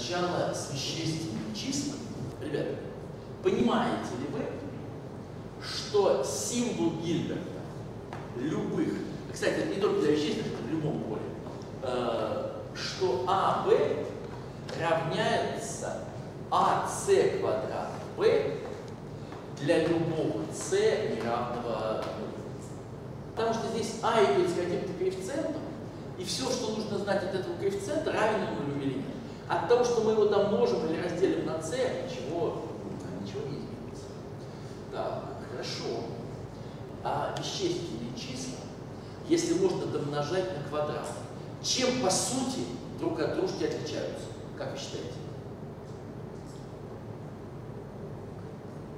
Сначала с вещественными числами. Ребята, понимаете ли вы, что символ Гильберта любых, кстати, не только для вещественных, это в любом поле, э, что АБ равняется АС квадрат Б для любого С неравного Потому что здесь А идет с каким-то коэффициентом, и все, что нужно знать от этого коэффициента, равен нулю или нет. От того, что мы его домножим или разделим на С, ничего, ничего не изменится. Так, хорошо. А вещественные числа, если можно домножать на квадрат, чем по сути друг от дружки отличаются? Как вы считаете?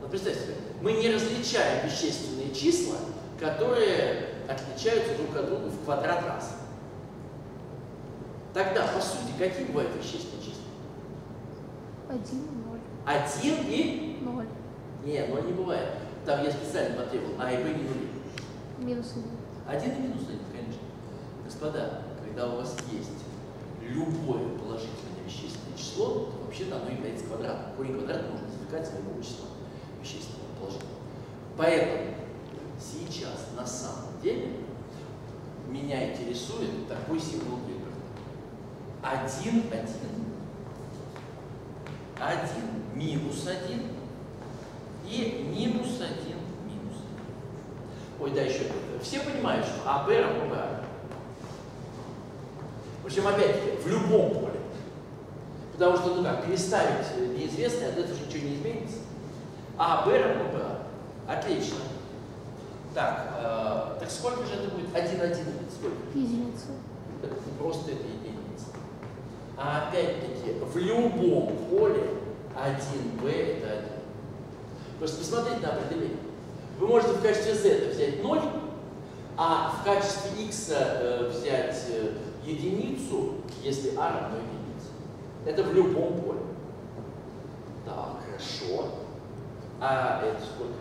Вот представьте себе, мы не различаем вещественные числа, которые отличаются друг от друга в квадрат раз. Тогда, по сути, какие бывают вещественные числа? Один и ноль. Один и... Ноль. Не, ноль не бывает. Там я специально потребовал А и Б не нули. Минус один. Один и минус один, конечно. Господа, когда у вас есть любое положительное вещественное число, то вообще-то оно является квадратом. Корень квадрата можно извлекать из любого числа вещественного положительного. Поэтому сейчас на самом деле меня интересует такой символ Гильберта. Один, один, один, минус один и минус один, минус один. Ой, да, еще. Все понимают, что АБ равно. В общем, опять-таки, в любом поле. Потому что, ну как, переставить неизвестное, от этого же ничего не изменится. А, Б равно БА. Отлично. Так, э, так сколько же это будет? 1, 1, сколько? Единица. Просто это единица. А опять-таки, в любом поле 1b это 1. Просто посмотрите на определение. Вы можете в качестве z взять 0, а в качестве x э, взять э, единицу, если a равно единице. Это в любом поле. Так, хорошо. А это сколько?